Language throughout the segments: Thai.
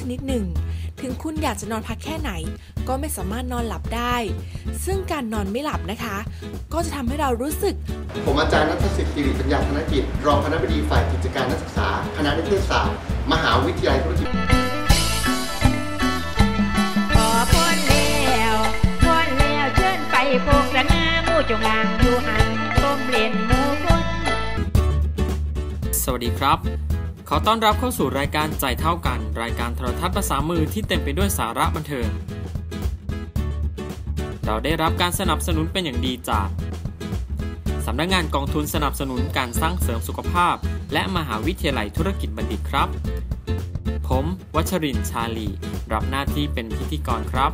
ชนิดหนึ่ง ถึงคุณอยากจะนอนพักแค่ไหน ก็ไม่สามารถนอนหลับได้ ซึ่งการนอนไม่หลับนะคะ ก็จะทำให้เรารู้สึก ผมอาจารย์นัทสิทธิ์กิริปัญญาธนกิจ รองคณบดีฝ่ายกิจการนักศึกษา คณะนิเทศศาสตร์ มหาวิทยาลัยธุรกิจขอพ้นแล้วพ้นแล้วเชิญไปโคกระนาหมู่จงอางอยู่หันต้มเล่นหมูคนสวัสดีครับ ขอต้อนรับเข้าสู่รายการใจเท่ากัน รายการโทรทัศน์ภาษามือที่เต็มไปด้วยสาระบันเทิง เราได้รับการสนับสนุนเป็นอย่างดีจากสำนักงานกองทุนสนับสนุนการสร้างเสริมสุขภาพ และมหาวิทยาลัยธุรกิจบัณฑิตครับ ผม วัชรินทร์ชาลี รับหน้าที่เป็นพิธีกรครับ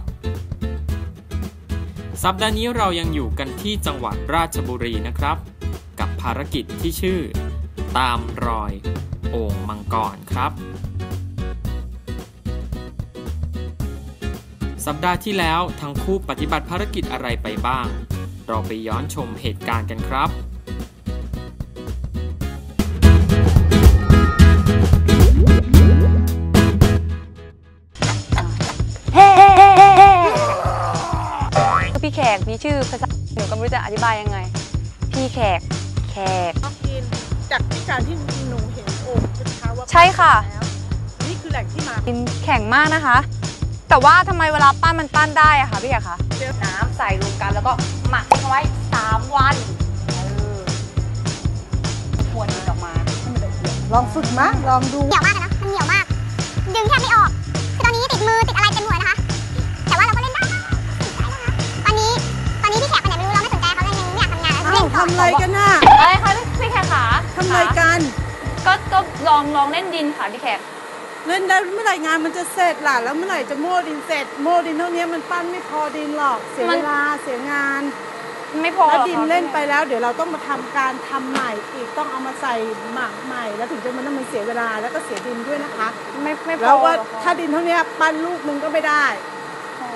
สัปดาห์นี้เรายังอยู่กันที่จังหวัดราชบุรีนะครับ กับภารกิจที่ชื่อ ตามรอยโอ่งมังกรครับ สัปดาห์ที่แล้วทั้งคู่ปฏิบัติภารกิจอะไรไปบ้าง เราไปย้อนชมเหตุการณ์กันครับพี่แขกมีชื่อภาษาหนูก็ไม่รู้จะอธิบายยังไง พี่แขก แขก จากที่การที่หนูเห็นโอ่งใช่ไหมคะว่าใช่ค่ะแล้วนี่คือแหล่งที่มากินแข็งมากนะคะ แต่ว่าทำไมเวลาปั้นมันปั้นได้อะคะพี่แขกคะน้ำใส่รวมกันแล้วก็หมักทิ้งเอาไว้ 3 วันเออควรมันออกมาให้มันละเอียดลองฝึกมั้ลองดู เหนียวมากเลยนะ มันเหนียวมาก ดึงแทบไม่ออก ลองลองเล่นดินค่ะพี่แขกเล่นได้เมื่อไหร่งานมันจะเสร็จล่ะแล้วเมื่อไหร่จะโม่ดินเสร็จ โม่ดินเท่านี้มันปั้นไม่พอดินหรอกเสียมัเวนลาเสียงานไม่พอแล้วหรอดินคะเล่นไปแล้ว เดี๋ยวเราต้องมาทำการทำใหม่อีกต้องเอามาใส่หมักใหม่ แล้วถึงจะมันมันเสียเวลาแล้วก็เสียดินด้วยนะคะ ไม่ไม่พอแล้วว่าหรอคะถ้าดินเท่านี้ปั้นลูกนึงก็ไม่ได้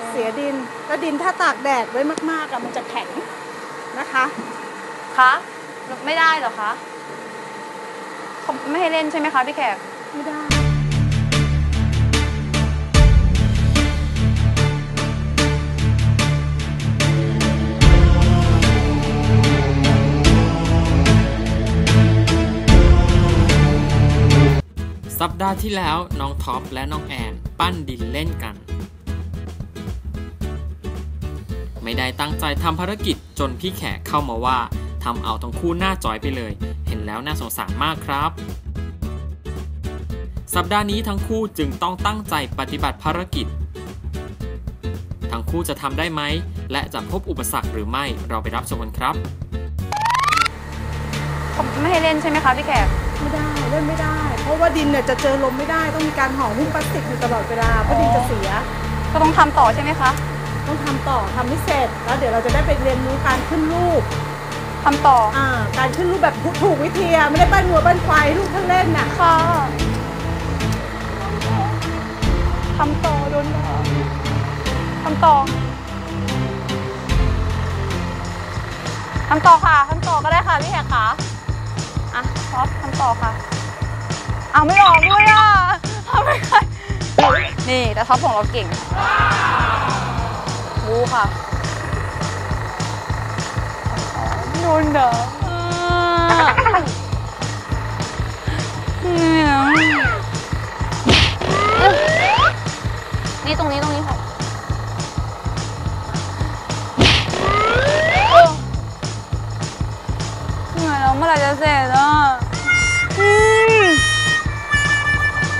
เสียดินแล้วดินถ้าตากแดดไว้มากๆอะมันจะแข็งนะคะคะไม่ได้เหรอคะ เขาไม่ให้เล่นใช่ไหมคะพี่แขก ไม่ได้ สัปดาห์ที่แล้วน้องท็อปและน้องแอนปั้นดินเล่นกัน ไม่ได้ตั้งใจทำภารกิจจนพี่แขกเข้ามาว่า ทำเอาทั้งคู่หน้าจอยไปเลย เห็นแล้วน่าสงสารมากครับ สัปดาห์นี้ทั้งคู่จึงต้องตั้งใจปฏิบัติภารกิจ ทั้งคู่จะทำได้ไหม และจะพบอุปสรรคหรือไม่เราไปรับชมกันครับเขาไม่ให้เล่นใช่ไหมคะพี่แขกไม่ได้เล่นไม่ได้ เพราะว่าดินเนี่ยจะเจอลมไม่ได้ต้องมีการห่อหุ้มพลาสติกอยู่ตลอดเวลาเพราะดินจะเสีย ก็ต้องทำต่อใช่ไหมคะ ต้องทำต่อทำให้เสร็จแล้วเดี๋ยวเราจะได้ไปเรียนรู้การขึ้นรูป ทำต่ออ่าการขึ้นรูปแบบถูกวิธีอะไม่ได้ปั้นหัวปั้นควายลูกทั้งเล่นน่ะ ค่ะทำต่อโดนด่าทำต่อทำต่อค่ะทำต่อก็ได้ค่ะพี่แขกค่ะอะท็อปทำต่อค่ะเอาไม่ออกด้วยอะทำไม่ได้นี่แต่ท็อปของเราเก่งรู้ค่ะ โดนด่าอะนี่ตรงนี้ตรงนี้ค่ะเออเหนื่อยแล้วเมื่อไหร่จะเสร็จอะอืม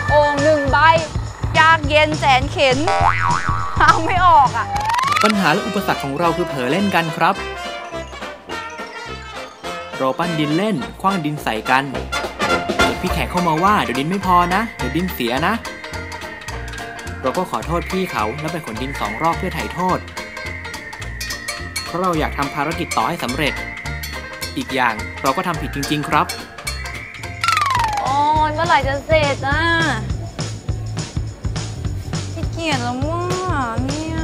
โอ่งหนึ่งใบ ยากเย็นแสนเข็นเอาไม่ออกอะ ปัญหาและอุปสรรคของเราคือเผลอเล่นกันครับ เราปั้นดินเล่น คว้างดินใส่กัน พี่แขกเข้ามาว่าเดี๋ยวดินไม่พอนะ เดี๋ยวดินเสียนะ เราก็ขอโทษพี่เขาแล้วไปขนดินสองรอบเพื่อไถ่โทษ เพราะเราอยากทำภารกิจต่อให้สำเร็จ อีกอย่างเราก็ทำผิดจริง ๆ ครับ โอ้ยเมื่อไหร่จะเสร็จอะขี้เกียจแล้วว่าเนี่ย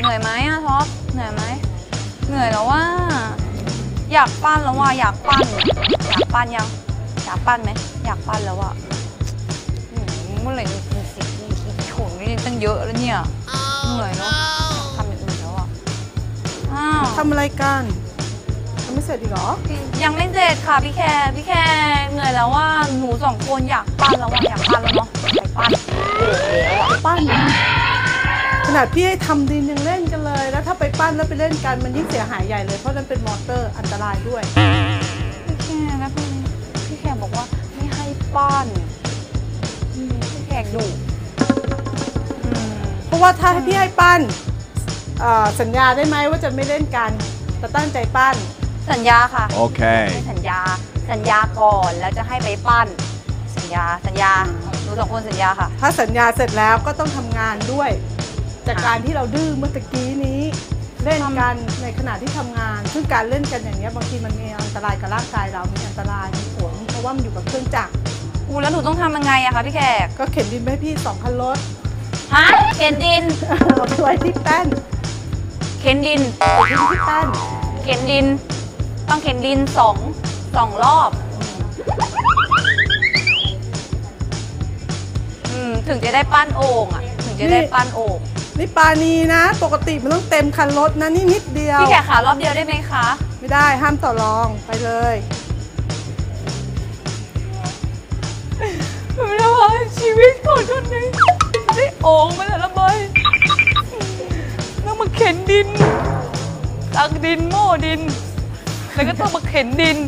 เหนื่อยไหมอะท็อปเหนื่อยไหมเหนื่อยแล้วว่า อยากปั้นแล้วว่าอยากปั้น อยากปั้นยัง อยากปั้นไหมอยากปั้นแล้วอะอืมเมื่อไหร่จะกินสิกินขี้โขนนี่ตั้งเยอะแล้วเนี่ยเหนื่อยเนาะอยากทำอย่างอื่นแล้วอะอ้าวทำอะไรกันยังไม่เสร็จอีกเหรอ ยังไม่เสร็จค่ะพี่แคร์พี่แคร์เหนื่อยแล้วว่าหนูสองคนอยากปั้นแล้วอะอยากปั้นแล้วเนาะอยากปั้นเหนื่อยแล้วอะปั้นขนาดพี่ให้ทำดินยังเล่นกันเลยแล้ว ถ้าไปปั้นแล้วไปเล่นกันมันยิ่งเสียหายใหญ่เลยเพราะนั่นเป็นมอเตอร์อันตรายด้วย พี่แคร์นะพี่พี่แคร์บอกว่าไม่ให้ปั้นอืมพี่แคร์ดุอืมเพราะว่าถ้าให้พี่ให้ปั้นเอ่อสัญญาได้ไหมว่าจะไม่เล่นกันแต่ตั้งใจปั้น สัญญาค่ะ Okay. ให้สัญญา สัญญาก่อนแล้วจะให้ไปปั้น สัญญา สัญญาหนูสองคนสัญญาค่ะ ถ้าสัญญาเสร็จแล้วก็ต้องทำงานด้วย จากการที่เราดื้อเมื่อตะกี้นี้ เล่นกันในขณะที่ทำงาน ซึ่งการเล่นกันอย่างเนี้ยบางทีมันมีอันตรายกับร่างกายเรา มีอันตรายมีผลเพราะว่ามันอยู่กับเครื่องจักรอูแล้วหนูต้องทำยังไงอะคะพี่แขก ก็เข็นดินไปให้พี่สองคันรถ ฮะ เข็นดินเอาไปไว้ที่แป้น เข็นดินไปทิ้งที่แป้น เข็นดิน ต้องเข็นดินสองสองรอบอืมถึงจะได้ปั้นโอ่งอะ ถึงจะได้ปั้นโอ่ง นี่ปานีนะ ปกติมันต้องเต็มคันรถนะนี่นิดเดียว พี่แขกขารอบเดียวได้ไหมคะ ไม่ได้ห้ามต่อรองไปเลยไม่ได้ว่าชีวิตของคนหนึงได้โอ่งมาแต่ละใบแล้วมาเข็นดินตักดินโม่ดิน แล้วก็ต้องมาเข็นดิน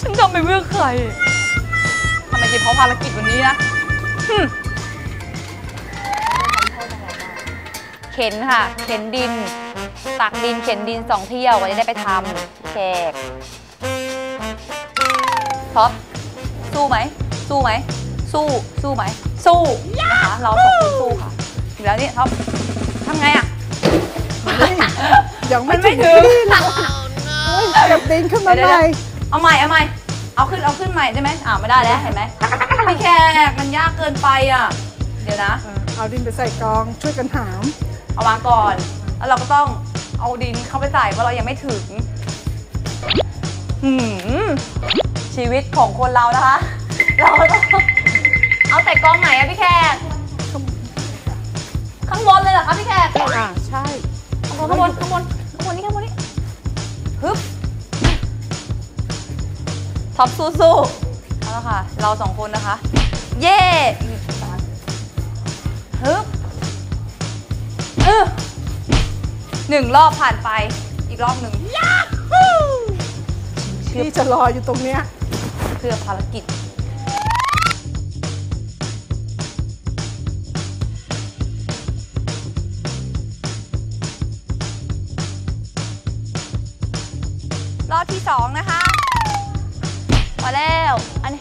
ฉันทำไปเพื่อใครทำไมเฉพาะภารกิจวันนี้นะ เข็นค่ะ เข็นดิน ตักดินเข็นดินสองเที่ยวก็จะได้ไปทำแขกท็อปสู้ไหม สู้ไหม สู้ สู้ไหม สู้นะคะเราสองคนสู้ค่ะถึงแล้วนี่ท็อปทำไงอะยังมัไม่นไม่ถึงถึงที่เลยโอ้ยเก็บดินขึ้นมาเดี๋ยวใหม่เอาใหม่ เอาใหม่ เอาขึ้น เอาขึ้นใหม่ได้ไหมอ่าไม่ได้แล้ว เห็นไหมพี่แขกมันยากเกินไปอะ เดี๋ยวนะอะเอาดินไปใส่กองช่วยกันหาม เอาวางก่อน แล้วเราก็ต้องเอาดินเข้าไปใส่เพราะเรายังไม่ถึงหืมชีวิตของคนเรานะคะ เราต้องเอาใส่กองไหนอะพี่แขกข้างบนเลยเหรอคะพี่แขกอ่าใช่ข้างบนข้างบนข้างบนข้างบนนี่ข้างบนนี่ฮึบท็อปสู้ๆเอาละค่ะ เราสองคนนะคะ เย่ เออหนึ่งรอบผ่านไป อีกรอบหนึ่งพี่จะรออยู่ตรงเนี้ยเพื่อภารกิจ รอบที่สองนะคะมาแล้ว อันนี้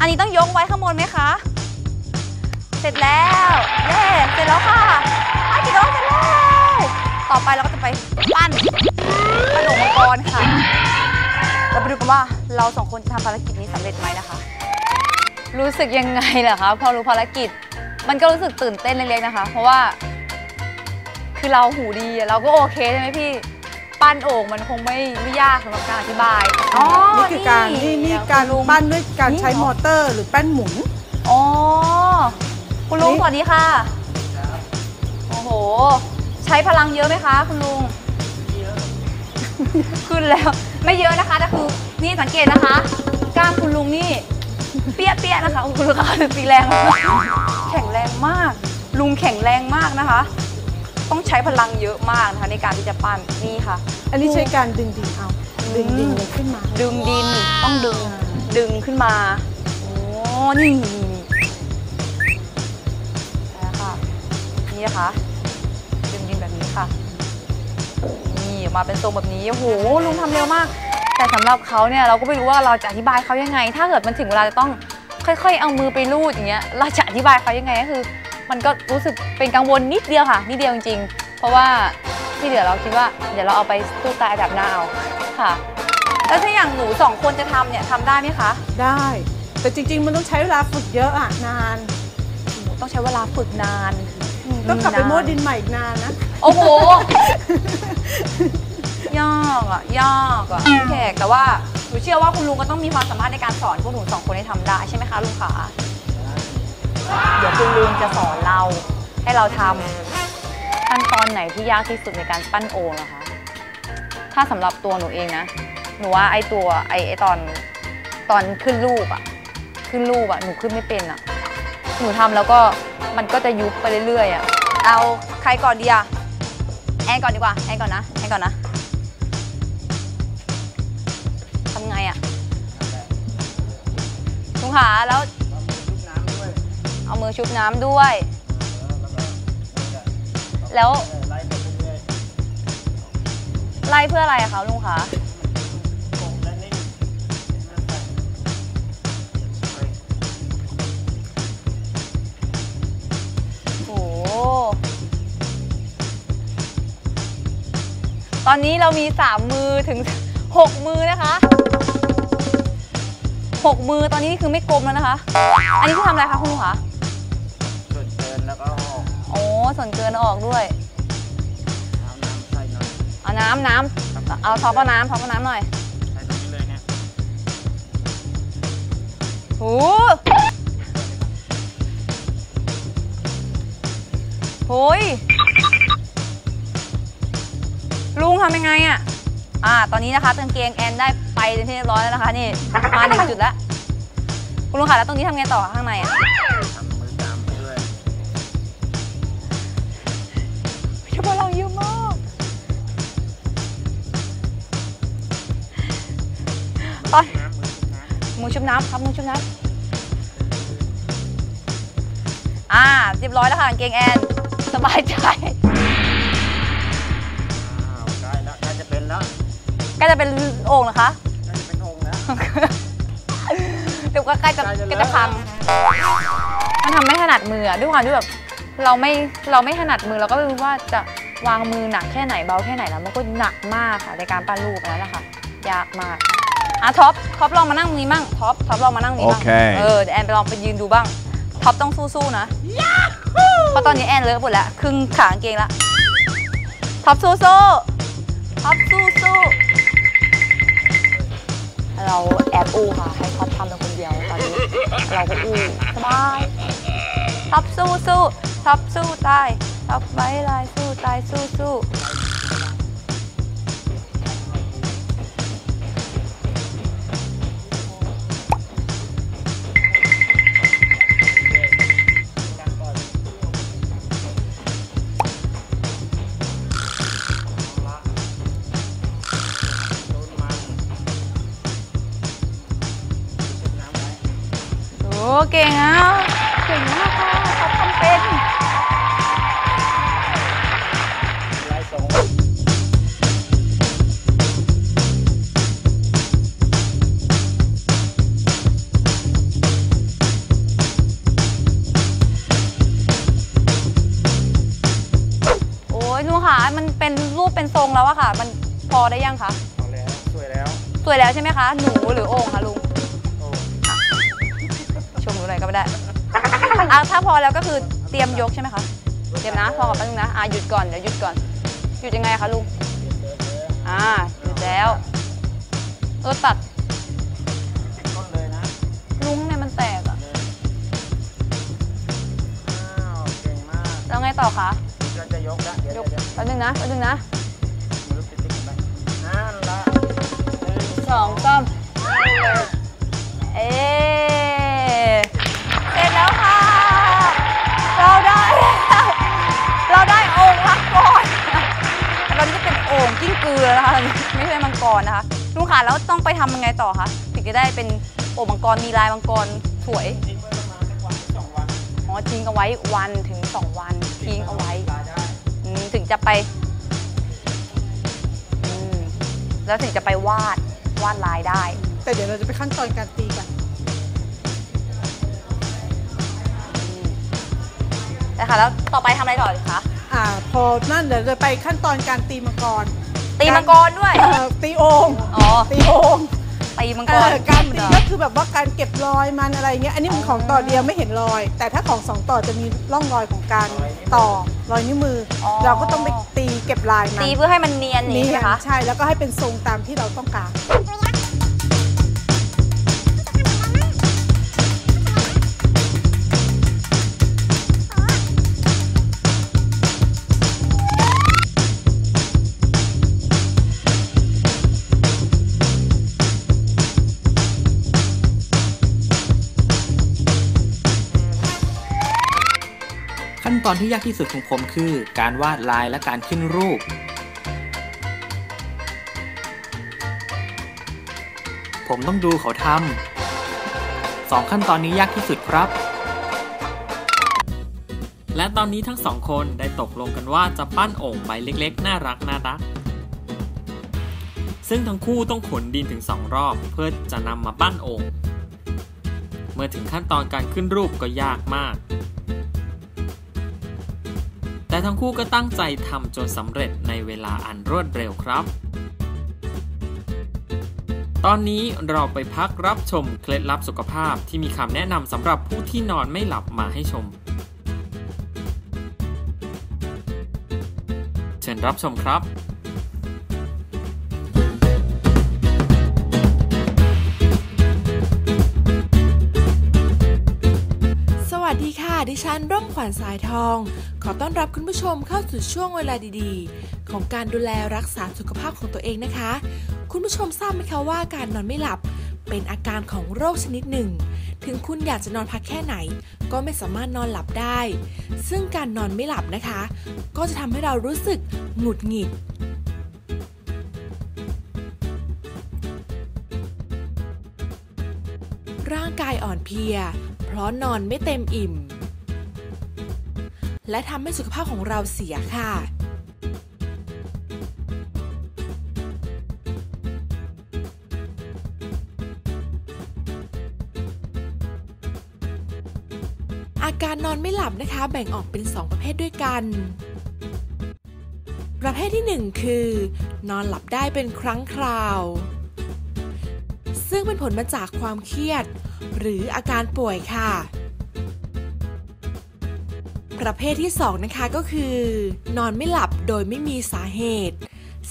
อันนี้ต้องยกไว้ข้างบนไหมคะ เสร็จแล้วเย้เสร็จแล้วค่ะ ต่อไปเราก็จะไปปั้นกระโดดมังกรค่ะ เราไปดูกันว่าเราสองคนจะทำภารกิจนี้สำเร็จไหมนะคะ รู้สึกยังไงเหรอคะพอรู้ภารกิจ มันก็รู้สึกตื่นเต้นเล็กๆนะคะ เพราะว่า คือเราหูดีอะเราก็โอเคใช่ไหมพี่ปั้นโอ่งมันคงไม่ไม่ยากสำหรับการอธิบายอ๋อนี่คือการนี่นี่การคุณลุงปั้นด้วยการใช้นี่เหรอมอเตอร์ หรือแป้นหมุนอ๋อคุณลุงนี่สวัสดีค่ะ โอ้โห ใช้พลังเยอะไหมคะคุณลุง ขึ้นแล้ว ไม่เยอะนะคะแต่คือนี่สังเกตนะคะ กล้ามคุณลุงนี่ เปี้ยเปี้ยๆนะคะโอ้โหคุณลูกค้าตีแรงมากแข็งแรงมาก ลุงแข็งแรงมากนะคะ ต้องใช้พลังเยอะมากนะคะในการที่จะปั้นนี่ค่ะ อันนี้ใช้การดึงดินเอา ดึงดินมันขึ้นมา ดึงดินต้องดึงดึงขึ้นมาโอ้นี่นี่นี่นะคะนี่นะคะ ออกมาเป็นทรงแบบนี้โอ้โหลุงทำเร็วมาก แต่สำหรับเขาเนี่ยเราก็ไม่รู้ว่าเราจะอธิบายเขายังไง ถ้าเกิดมันถึงเวลาจะต้องค่อยๆ เอามือไปลูดอย่างเงี้ยเราจะอธิบายเขายังไงก็คือ มันก็รู้สึกเป็นกังวลนิดเดียวค่ะนิดเดียวจริงๆ เพราะว่าที่เหลือเราคิดว่าเดี๋ยวเราเอาไปสู้ตายอันดับหน้าเอาค่ะแล้วถ้าอย่างหนูสองคนจะทำเนี่ยทำได้ไหมคะ ได้ แต่จริง ๆ มันต้องใช้เวลาฝึกเยอะอะนานหนูต้องใช้เวลาฝึกนาน ต้องกลับไปนานโม้ดินใหม่อีกนานนะ โอ้โห ยากอะยากอะพี่แขกแต่ว่าหนูเชื่อว่าคุณลุงก็ต้องมีความสามารถในการสอนพวกหนูสองคนให้ทำได้ใช่ไหมคะลุงขาเดี๋ยวคุณลุงจะสอนเราให้เราทำขั้นตอนไหนที่ยากที่สุดในการปั้นโอ่งนะคะ ถ้าสำหรับตัวหนูเองนะ หนูว่าไอตัวไอไอตอนตอนขึ้นรูปอะขึ้นรูปอะหนูขึ้นไม่เป็นอะหนูทำแล้วก็มันก็จะยุบไปเรื่อยๆอะเอาใครก่อนดีอะแอนก่อนดีกว่าแอนก่อนนะแอนก่อนนะ ขาแล้วเอามือชุบน้ำด้วย แล้วไล่เพื่ออะไรคะลุงคะโอ้ตอนนี้เรามี 3 มือถึง 6 มือนะคะ 6มือตอนนี้คือไม่กลมแล้วนะคะ อันนี้คือทำอะไรคะคุณลุงคะส่วนเกินแล้วก็เอาออกโอ้ส่วนเกินเอาออกด้วย เอาน้ำใส่หน่อยเอาน้ำน้ำเอาท็อปเอาน้ำท็อปเอาน้ำหน่อยใส่ตรงนี้เลยเนี่ยโอ้โหยลุงทำยังไงอะอ่า ตอนนี้นะคะกางเกงแอนได้ ไปเป็นที่เรียบร้อยแล้วนะคะนี่มาหนึ่งจุดแล้วคุณลุงค่ะแล้วตรงนี้ทำไงต่อข้างในอะทำมือตามไปด้วยชั่วโมงเราเยอะมากไปมือชุบน้ำครับมือชุบน้ำอ่าเรียบร้อยแล้วค่ะกางเกงแอนสบายใจ ใกล้จะเป็นโอ่งเหรอคะใกล้จะเป็นองค์แล้วเดี๋ยวก็ใกล้จะใกล้จะใกล้จะพังมันทำไม่ถนัดมืออะด้วยความที่แบบเราไม่เราไม่ถนัดมือเราก็ไม่รู้ว่าจะวางมือหนักแค่ไหนเบาแค่ไหนแล้วมันก็หนักมากค่ะในการปั้นรูปอันนั้นแหละค่ะยากมากอะท็อปท็อปลองมานั่งตรงนี้มั่งท็อปท็อปลองมานั่งตรงนี้บ้างโอเคเออเดี๋ยวแอนไปลองไปยืนดูบ้างท็อปต้องสู้ๆนะเพราะตอนนี้แอนเลอะหมดแล้วครึ่งขากางเกงละท็อปสู้ๆท็อปสู้ เราแอบอู้ค่ะ ให้ท็อปทำเป็นคนเดียวตอนนี้ เราก็อู้สบายท็อปสู้สู้ท็อปสู้ตายท็อปไว้ลายสู้ตายสู้สู้ เก่งอะเก่งมากค่ะท็อปทำเป็นไล่ส่งโอ้ยหนูค่ะมันเป็นรูปเป็นทรงแล้วอะค่ะ มันพอได้ยังคะเอาแล้ว สวยแล้ว สวยแล้วใช่ไหมคะ หนูหรือโอ่งคะลุง ก็ไม่ได้อะถ้าพอแล้วก็คือเตรียมยกใช่ไหมคะ เตรียมนะพอกับแป๊บนึงนะอะหยุดก่อนเดี๋ยวหยุดก่อน หยุดยังไงคะลุง อ่าหยุดแล้วเออตัดต้นเลยนะลุงเนี่ยมันแตกอะอ้าวเก่งมากแล้วไงต่อคะเราจะยกแล้วเดี๋ยวยกเดี๋ยวแป๊บนึงนะแป๊บนึงนะมือติดติดไปนั่นละหนึ่งสองสาม กิ้งกือแล้วนะคะ ไม่ใช่มังกรนะคะลุงค่ะแล้วต้องไปทำยังไงต่อคะถึงจะได้เป็นโอ่งมังกรมีลายมังกรสวยทิ้งไว้ประมาณสักวันสองวันอ๋อทิ้งเอาไว้วันถึงสองวันทิ้งเอาไว้ตายได้อืมถึงจะไปอืมแล้วถึงจะไปวาดวาดลายได้ แต่เดี๋ยวเราจะไปขั้นตอนการตีกัน นะคะแล้วต่อไปทำอะไรต่อเลยคะ อ่า พอนั่นเดี๋ยวจะไปขั้นตอนการตีมังกร ตีมังกรด้วย เอ่อตีโอ่งอ๋อ ตีโอ่งตีมังกเอ่รอการตีก็คือแบบว่าการเก็บรอยมันอะไรเงี้ยอันนี้มันของต่อเดียวไม่เห็นรอย แต่ถ้าของสองต่อจะมีร่องรอยของการต่อรอยนิ้วมืออเราก็ต้องไปตีเก็บลายมันตีเพื่อให้มันเนียนอย่างนี่นี้ใช่ไหมคะ ใช่แล้วก็ให้เป็นทรงตามที่เราต้องการขั้น ตอนที่ยากที่สุดของผมคือ การวาดลายและการขึ้นรูป ผมต้องดูเขาทำสองขั้นตอนนี้ยากที่สุดครับ และตอนนี้ทั้งสองคนได้ตกลงกันว่าจะปั้นโอ่งใบเล็กๆ น่ารักน่ารัก ซึ่งทั้งคู่ต้องขนดินถึงสองรอบเพื่อจะนำมาปั้นโอ่งเมื่อถึงขั้นตอนการขึ้นรูปก็ยากมาก แต่ทั้งคู่ก็ตั้งใจทำจนสำเร็จในเวลาอันรวดเร็วครับ ตอนนี้เราไปพักรับชมเคล็ดลับสุขภาพที่มีคำแนะนำสำหรับผู้ที่นอนไม่หลับมาให้ชม เชิญรับชมครับ ดิฉันร่มขวัญสายทอง ขอต้อนรับคุณผู้ชมเข้าสู่ช่วงเวลาดีๆ ของการดูแลรักษาสุขภาพของตัวเองนะคะ คุณผู้ชมทราบไหมคะว่าการนอนไม่หลับเป็นอาการของโรคชนิดหนึ่ง ถึงคุณอยากจะนอนพักแค่ไหน ก็ไม่สามารถนอนหลับได้ ซึ่งการนอนไม่หลับนะคะ ก็จะทำให้เรารู้สึกหงุดหงิดร่างกายอ่อนเพลีย เพราะนอนไม่เต็มอิ่ม และทำให้สุขภาพของเราเสียค่ะอาการนอนไม่หลับนะคะแบ่งออกเป็น 2 ประเภทด้วยกัน ประเภทที่ 1 คือ นอนหลับได้เป็นครั้งคราว ซึ่งเป็นผลมาจากความเครียด หรืออาการป่วยค่ะ ประเภทที่ 2 นะคะก็คือ นอนไม่หลับโดยไม่มีสาเหตุ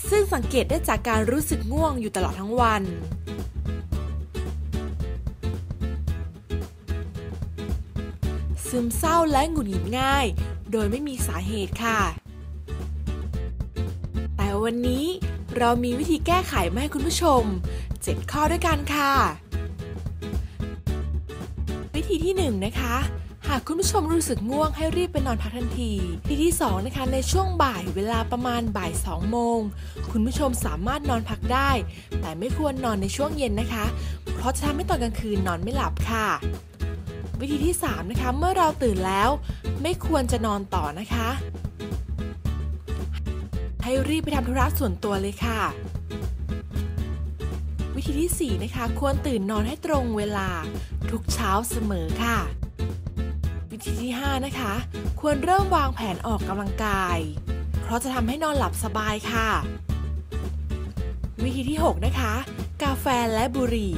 ซึ่งสังเกตได้จากการรู้สึกง่วงอยู่ตลอดทั้งวัน ซึมเศร้าและหงุดหงิดง่าย โดยไม่มีสาเหตุค่ะ แต่วันนี้เรามีวิธีแก้ไขมาให้คุณผู้ชม 7 ข้อด้วยกันค่ะ วิธีที่ 1 นะคะากคุณผู้ชมรู้สึกง่วงให้รีบไปนอนพักทันทีวิธีที่2นะคะในช่วงบ่ายเวลาประมาณบ่าย2โมง คุณผู้ชมสามารถนอนพักได้ แต่ไม่ควรนอนในช่วงเย็นนะคะ เพราะจะทำให้ตอนกลางคืนนอนไม่หลับค่ะ วิธีที่ 3 นะคะ เมื่อเราตื่นแล้ว ไม่ควรจะนอนต่อนะคะ ให้รีบไปทำธุระส่วนตัวเลยค่ะ วิธีที่ 4 นะคะ ควรตื่นนอนให้ตรงเวลาทุกเช้าเสมอค่ะ วิธีที่ 5 นะคะ ควรเริ่มวางแผนออกกำลังกาย เพราะจะทำให้นอนหลับสบายค่ะ วิธีที่ 6 นะคะ กาแฟและบุหรี่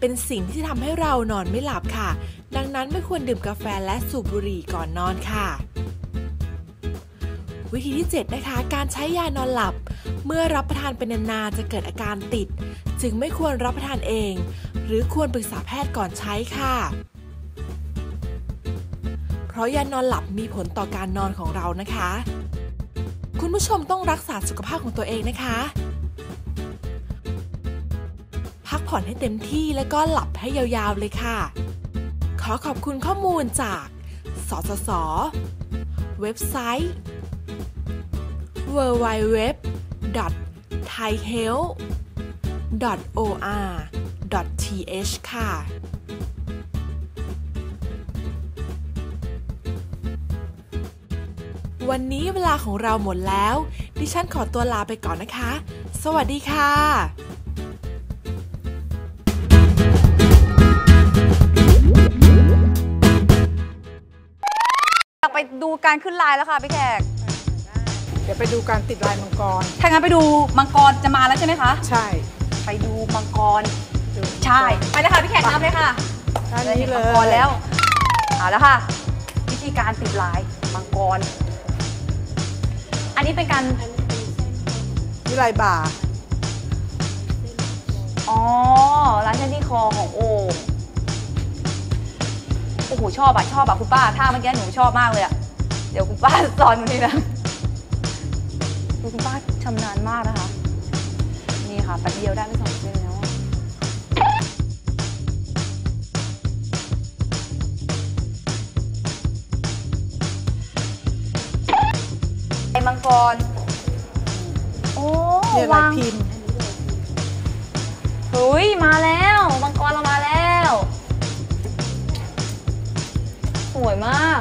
เป็นสิ่งที่ทำให้เรานอนไม่หลับค่ะ ดังนั้นไม่ควรดื่มกาแฟและสูบบุหรี่ก่อนนอนค่ะ วิธีที่ 7 นะคะ การใช้ยานอนหลับ เมื่อรับประทานเป็นนานๆจะเกิดอาการติด จึงไม่ควรรับประทานเอง หรือควรปรึกษาแพทย์ก่อนใช้ค่ะ ราะยานอนหลับมีผลต่อการนอนของเรานะคะ คุณผู้ชมต้องรักษาสุขภาพของตัวเองนะคะ พักผ่อนให้เต็มที่แล้วก็หลับให้ยาวๆเลยค่ะ ขอขอบคุณข้อมูลจาก สสส เว็บไซต์ www.thaihealth.or.th ค่ะ วันนี้เวลาของเราหมดแล้ว ดิฉันขอตัวลาไปก่อนนะคะ สวัสดีค่ะไปดูการขึ้นลายแล้วค่ะพี่แขก เดี๋ยวไปดูการติดลายมังกร ถ้างั้นไปดูมังกรจะมาแล้วใช่ไหมคะ ใช่ ไปดูมังกร ใช่ ไปเลยค่ะพี่แขกนำเลยค่ะได้เลยมังกรแล้ว เอาแล้วค่ะ วิธีการติดลายมังกร อันนี้เป็นการนี่ลายบ่า อ๋อ ร้านเส้นที่คอของโอ่งโอ้โห ชอบอะชอบอะคุณป้า ท่าเมื่อกี้หนูชอบมากเลยอะเดี๋ยวคุณป้าสอนหนูทีนะดูคุณป้าชำนาญมากนะคะ นี่ค่ะแป๊บเดียวได้ไปสองเส้น กร โอ้เนี่ยลายวางพิมพ์เฮ้ยมาแล้วมังกรเรามาแล้ว สวยมาก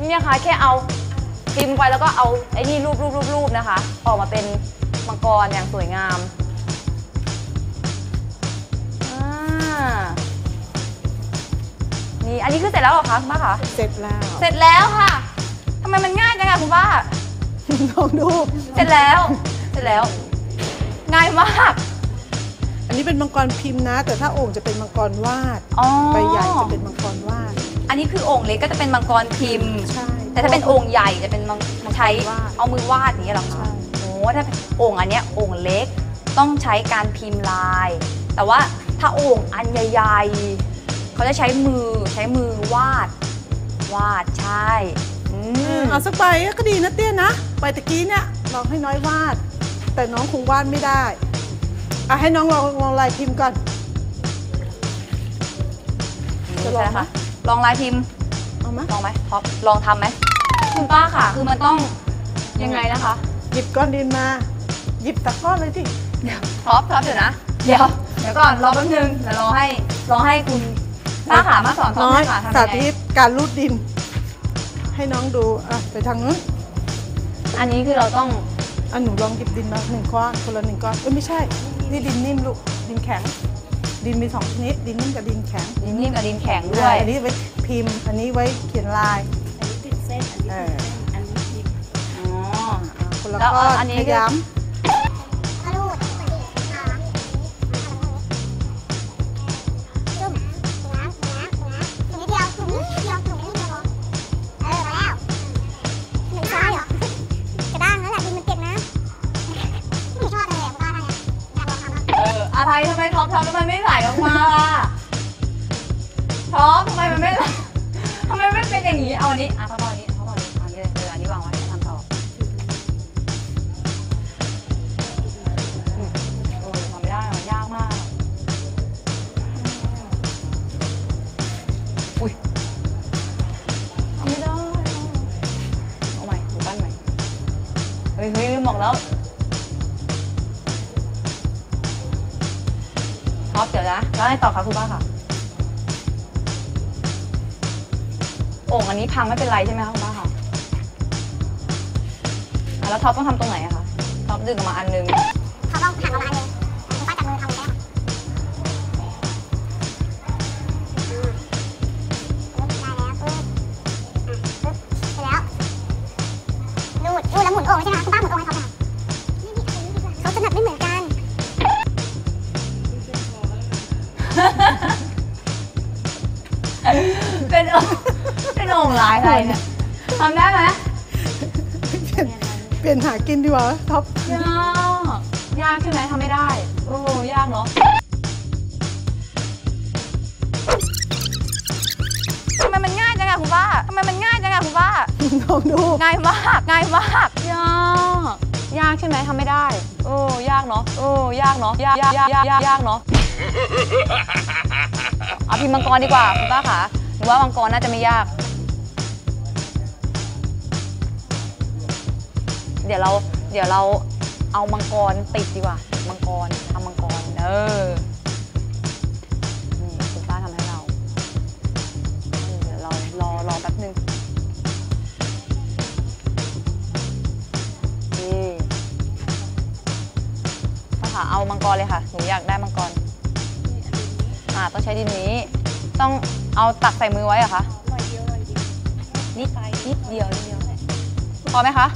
นี่นะคะแค่เอาพิมพ์ไปแล้วก็เอาไอ้นี่รูปรูปรูปรูปนะคะ ออกมาเป็นมังกรอย่างสวยงามอ่านี่อันนี้คือเสร็จแล้วเหรอคะคุณป้าคะ เสร็จแล้ว เสร็จแล้วค่ะ ทำไมมันง่ายจังอะคุณป้า ลองดู เสร็จแล้ว เสร็จแล้ว ง่ายมาก อันนี้เป็นมังกรพิมพ์นะ แต่ถ้าโอ่งจะเป็นมังกรวาดอ๋อใบใหญ่จะเป็นมังกรวาดอันนี้คือโอ่งเล็กก็จะเป็นมังกรพิมพ์ ใช่ แต่ถ้าเป็นโอ่งใหญ่จะเป็นมังใช้วาดเอามือวาดอย่างนี้ยเหรอใช่ คะโอ้ถ้าเป็นโอ่งอันเนี้ยโอ่งเล็กต้องใช้การพิมพ์ลาย แต่ว่าถ้าโอ่งอันใหญ่ๆเขาจะใช้มือใช้มือวาด วาดใช่อื มเอาสักใบก็ดีนะเตี้ยนะใบตะกี้เนี่ยลองให้น้อยวาด แต่น้องคงวาดไม่ได้อะให้น้องลองลองลายพิมพ์ก่อน จะลองไหมใช่ค่ะลองลายพิมพ์เอาไหมลองไหมท็อปลองทำไหมคุณป้าค่ะ คือมันต้องยังไงนะคะ หยิบก้อนดินมา หยิบตะก้อนเลยที่เดี๋ยวท็อปท็อปเดี๋ยวนะเดี๋ยวเดี๋ยวก่อนรอแป๊บนึงเดี๋ยวรอให้รอให้คุณป้าขามาสอนท็อปน้หอน่อยยค่ะทำสายังไงธิตการรูดดิน ให้น้องดู อะ ไปทางนู้น อันนี้คือเราต้องอะหนูลองหยิบดินมาหนึ่งก้อนคนละหนึ่งก้อนเอ้ยไม่ใช่ นี่ดินนิ่มลูก ดินแข็ง ดินมีสองชนิด ดินนิ่มกับดินแข็งดินนิ่มกับดินแข็งด้วย อันนี้ไว้พิมพ์ อันนี้ไว้เขียนลาย อันนี้ติดเส้น อันนี้เอติดอเส้น อันนี้พิมพ์อ๋ออะคนละแล้วก้อนอันนี้ขคือย้เอย่างนี้ เอาอันนี้อะท็อปเอาอันนี้ท็อปเอาอันนี้อันนี้เลยเอออันนี้วางไว้ทำต่ออืมเออทำไม่ได้มันยากมาก อุ้ยทำไม่ได้เอาใหม่หนูปั้นใหม่ เฮ้ยเฮ้ยลืมบอกแล้วท็อปเดี๋ยวนะ แล้วให้ต่อค่ะคุณป้าค่ะ พังไม่เป็นไรใช่ไหมคะคุณป้าคะอะแล้วท็อปต้องทำตรงไหนอะคะท็อปดึงออกมาอันนึง เขาลองหักออกมา ไรเนี่ยทำได้ไหมำเปลี่ยนเปลี่ยนหากินดีกว่าท็อปยากยากใช่ไหมทำไม่ได้ โอ้ยากเนาะทำไมมันง่ายจังอะคุณป้าทำไมมันง่ายจังอะคุณป้าลองดู ง่ายมากง่ายมากยากยากใช่ไหมทำไม่ได้ โอ้ยากเนาะโอ้ยากเนาะยากยากยากยากยากยากเนาะเอาพิมพ์มังกรดีกว่าคุณป้าค่ะหนูว่ามังกรน่าจะไม่ยาก ดี๋ยวเราเดี๋ยวเราเอามังกรติดดีกว่า มังกรทำมังกรเออนี่คุณป้าทำให้เราเดี๋ยวเรารอรอแป๊บนึงนี่ป้าค่ะเอามังกรเลยค่ะหนูอยากได้มังกรอ่าต้องใช้ดินนี้ ต้องเอาตักใส่มือไว้เหรอะคะหน่อยเดียวหน่อยเดียวนนิดนิดเดียวนิดเดียวพอไหมคะ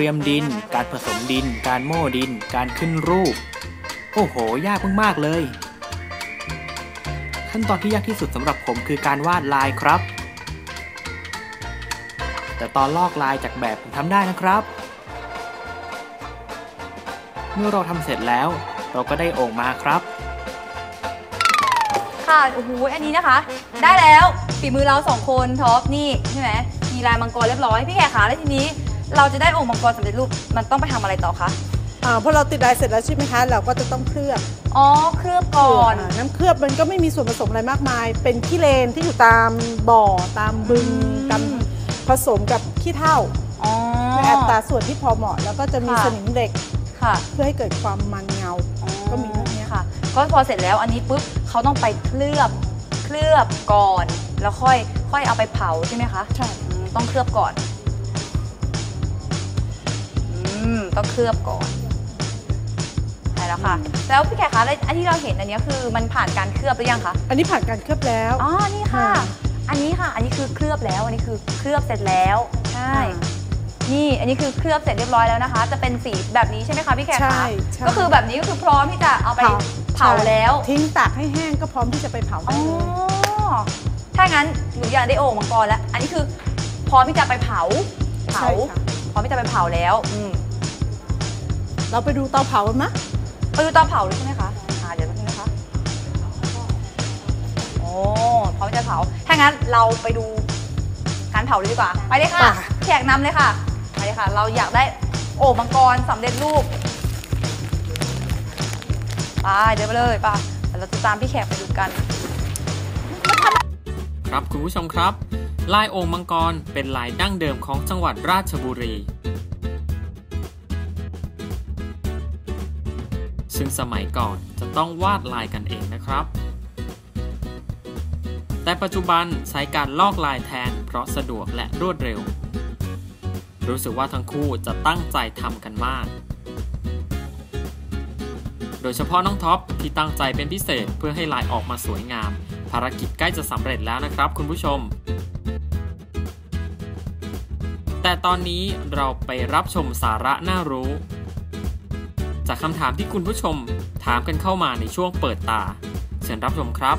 รเตรียมดิน การผสมดิน การโม่ดิน การขึ้นรูป โอ้โห ยากมากๆเลย ขั้นตอนที่ยากที่สุดสำหรับผมคือการวาดลายครับ แต่ตอนลอกลายจากแบบผมทำได้นะครับ เมื่อเราทำเสร็จแล้ว เราก็ได้โอ่งมาครับค่ะโอ้โหอันนี้นะคะ ได้แล้วฝีมือเราสองคนท็อปนี่ใช่ไหมมีลายมังกรเรียบร้อยพี่แขกขาแล้วทีนี้ เราจะได้โองค์มังกรสำเร็จรูปมันต้องไปทำอะไรต่อคะอ่าพอเราติดลายเสร็จแล้วใช่ไหมคะ เราก็จะต้องเคลือบอ๋อเคลือบก่อนาน้ำเคลือบมันก็ไม่มีส่วนผสมอะไรมากมาย เป็นขี้เลนที่อยู่ตามบ่อตามบึงอืมตามผสมกับขี้เถ้าอ๋อ ในอัตราส่วนที่พอเหมาะ แล้วก็จะมีค่ะ สนิมเหล็กค่ะเพื่อให้เกิดความมันเงา ก็มีเท่านี้ค่ะก็พอเสร็จแล้วอันนี้ปุ๊บเขาต้องไปเคลือบเคลือบก่อน แล้วค่อยค่อยเอาไปเผาใช่ไหมคะใช่ อืมต้องเคลือบก่อน อืมต้องเคลือบก่อนใช่แล้วค่ะ แล้วพี่แขกคะแล้วอันที่เราเห็นอันเนี้ยคือมันผ่านการเคลือบหรือยังคะอันนี้ผ่านการเคลือบแล้ว อ๋อนี่ค่ะ ค่ะ อันนี้ค่ะ อันนี้คือเคลือบแล้ว อันนี้คือเคลือบเสร็จแล้วใช่นี่อันนี้คือเคลือบเสร็จเรียบร้อยแล้วนะคะ จะเป็นสีแบบนี้ใช่ไหมคะพี่แขกใช่คะใช่ ก็คือแบบนี้ก็คือพร้อมที่จะเอาไปเผาแล้ว ทิ้งตากให้แห้งก็พร้อมที่จะไปเผาอ๋ได้อเลยถ้างั้นหนูอยากได้โอ่งมังกรแล้ว อันนี้คือพร้อมที่จะไปเผา เผา ใช่ค่ะ พร้อมที่จะไปเผาแล้ว อืม เราไปดูเตาเผากันมะไปดูเตาเผาเลยใช่ไหมคะอ่าเดี๋ยวแป๊บนึงนะคะ โอ้พร้อมที่จะเผา ถ้างั้นเราไปดูการเผาเลยดีกว่า ไปเลยค่ะแขกนำเลยค่ะ ไปเลยค่ะ เราอยากได้โอ่งมังกรสำเร็จรูป ไปเดี๋ยวไปเลยไป่ะเดี๋ยวเราจะตามพี่แขกไปดูกัน ครับคุณผู้ชมครับ ลายโอ่งมังกรเป็นลายดั้งเดิมของจังหวัดราชบุรี ซึ่งสมัยก่อนจะต้องวาดลายกันเองนะครับ แต่ปัจจุบันใช้การลอกลายแทนเพราะสะดวกและรวดเร็ว รู้สึกว่าทั้งคู่จะตั้งใจทำกันมาก โดยเฉพาะน้องท็อปที่ตั้งใจเป็นพิเศษเพื่อให้ลายออกมาสวยงาม ภารกิจใกล้จะสำเร็จแล้วนะครับคุณผู้ชมแต่ตอนนี้เราไปรับชมสาระน่ารู้ จากคำถามที่คุณผู้ชมถามกันเข้ามาในช่วงเปิดตา เชิญรับชมครับ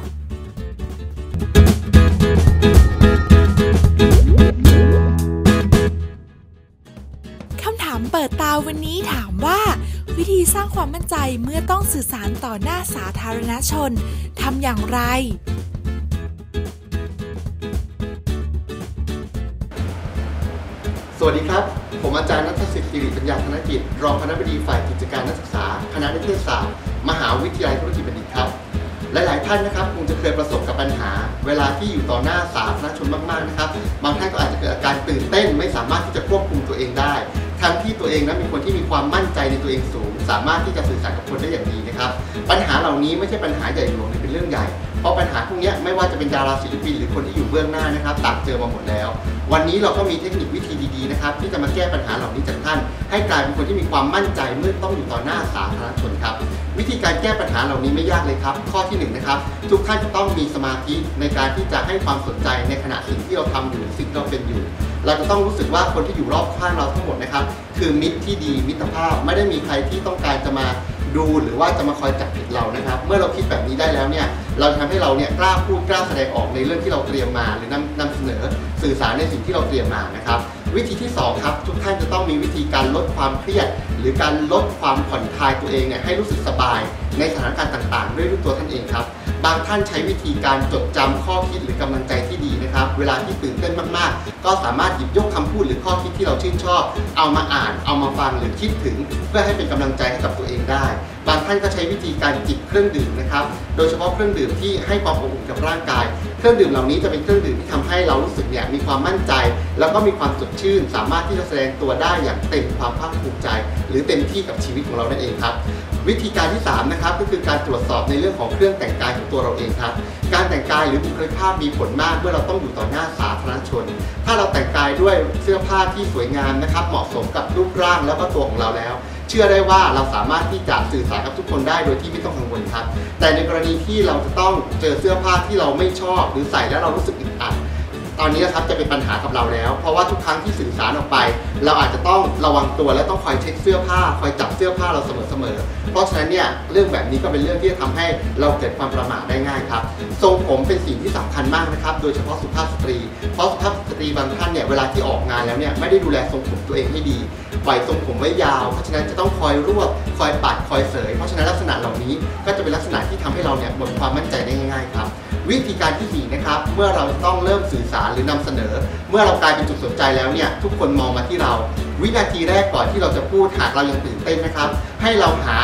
คำถามเปิดตาวันนี้ถามว่า วิธีสร้างความมั่นใจเมื่อต้องสื่อสารต่อหน้าสาธารณชนทำอย่างไรสวัสดีครับ ผมอาจารย์นัท สิทธิ์กิริปัญญาธนกิจ รองคณะบดีฝ่ายกิจการนักศึกษา คณะนิเทศศาสตร์ มหาวิทยาลัยธุรกิจบัณฑิตครับ หลาย ๆ ท่านนะครับคงจะเคยประสบกับปัญหา เวลาที่อยู่ต่อหน้าสาธารณชนมาก ๆ นะครับ บางท่านก็อาจจะเกิดอาการตื่นเต้นไม่สามารถที่จะควบคุมตัวเองได้ ทั้งที่ตัวเองนั้นเป็นคนที่มีความมั่นใจในตัวเองสูง สามารถที่จะสื่อสารกับคนได้อย่างดีนะครับ ปัญหาเหล่านี้ไม่ใช่ปัญหาใหญ่หลวงหรือเป็นเรื่องใหญ่ เพราะปัญหาพวกนี้ไม่ว่าจะเป็นดาราศิลปินหรือคนที่อยู่เบื้องหน้านะครับต่างเจอมาหมดแล้ว วันนี้เราก็มีเทคนิควิธีดีๆนะครับที่จะมาแก้ปัญหาเหล่านี้จากท่าน ให้กลายเป็นคนที่มีความมั่นใจเมื่อต้องอยู่ต่อหน้าสาธารณชนครับ วิธีการแก้ปัญหาเหล่านี้ไม่ยากเลยครับ ข้อที่หนึ่งนะครับทุกท่านจะต้องมีสมาธิในการที่จะให้ความสนใจในขณะสิ่งที่เราทำอยู่สิ่งที่เราเป็นอยู่ เราจะต้องรู้สึกว่าคนที่อยู่รอบข้างเราทั้งหมดนะครับ คือมิตรที่ดีมิตรภาพไม่ได้มีใครที่ต้องการจะมาดูหรือว่าจะมาคอยจับผิดเรานะครับ เมื่อเราคิดแบบนี้ได้แล้วเนี่ยเราจะทำให้เราเนี่ยกล้าพูดกล้าแสดงออกในเรื่องที่เราเตรียมมา หรือนำนำเสนอสื่อสารในสิ่งที่เราเตรียมมานะครับ วิธีที่สองครับ ทุกท่านจะต้องมีวิธีการลดความเครียด หรือการลดความผ่อนคลายตัวเองเนี่ยให้รู้สึกสบาย ในสถานการณ์ต่างๆ ด้วยด้วยตัวท่านเองครับ บางท่านใช้วิธีการจดจำข้อคิดหรือกำลังใจที่ดีนะครับ เวลาที่ตื่นเต้นมากๆ ก็สามารถหยิบยกคำพูดหรือข้อคิดที่เราชื่นชอบ เอามาอ่าน เอามาฟังหรือคิดถึง เพื่อให้เป็นกำลังใจให้กับตัวเองได้ บางท่านก็ใช้วิธีการจิบเครื่องดื่มนะครับ โดยเฉพาะเครื่องดื่มที่ให้ความอบอุ่นกับร่างกาย เครื่องดื่มเหล่านี้จะเป็นเครื่องดื่มที่ทำให้เรารู้สึกเนี่ยมีความมั่นใจ แล้วก็มีความสดชื่น สามารถที่จะแสดงตัวได้อย่างเต็มความภาคภูมิใจ หรือเต็มที่กับชีวิตของเรานั่นเองครับ วิธีการที่ 3 นะครับ ก็คือการตรวจสอบในเรื่องของเครื่องแต่งกายของตัวเราเองครับ การแต่งกายหรือบุคลิกภาพมีผลมากเมื่อเราต้องอยู่ต่อหน้าสาธารณชน ถ้าเราแต่งกายด้วยเสื้อผ้าที่สวยงามนะครับ เหมาะสมกับรูปร่างแล้วก็ตัวของเราแล้ว เชื่อได้ว่าเราสามารถที่จะสื่อสารกับทุกคนได้โดยที่ไม่ต้องกังวลครับ แต่ในกรณีที่เราจะต้องเจอเสื้อผ้าที่เราไม่ชอบ หรือใส่แล้วเรารู้สึกอึดอัด ตอนนี้นะครับจะเป็นปัญหากับเราแล้ว เพราะว่าทุกครั้งที่สื่อสารออกไป เราอาจจะต้องระวังตัวและต้องคอยเช็คเสื้อผ้า คอยจับเสื้อผ้าเราเสมอๆเพราะฉะนั้นเนี่ยเรื่องแบบนี้ก็เป็นเรื่องที่จะทำให้เราเกิดความประมาทได้ง่ายครับทรงผมเป็นสิ่งที่สำคัญมากนะครับ โดยเฉพาะสุภาพสตรี เพราะสุภาพสตรีบางท่านเนี่ยเวลาที่ออกงานแล้วเนี่ยไม่ได้ดูแลทรงผมตัวเองให้ดีปล่อยทรงผมไว้ยาว เพราะฉะนั้นจะต้องคอยรวบคอยปัดคอยเสย เพราะฉะนั้นลักษณะเหล่านี้ก็จะเป็นลักษณะที่ทำให้เราเนี่ยหมดความมั่นใจได้ง่ายๆครับ วิธีการที่สี่นะครับ เมื่อเราต้องเริ่มสื่อสารหรือนำเสนอ เมื่อเรากลายเป็นจุดสนใจแล้วเนี่ยทุกคนมองมาที่เรา วินาทีแรกก่อนที่เราจะพูดหากเรายังตื่นเต้นนะครับ ให้เราหา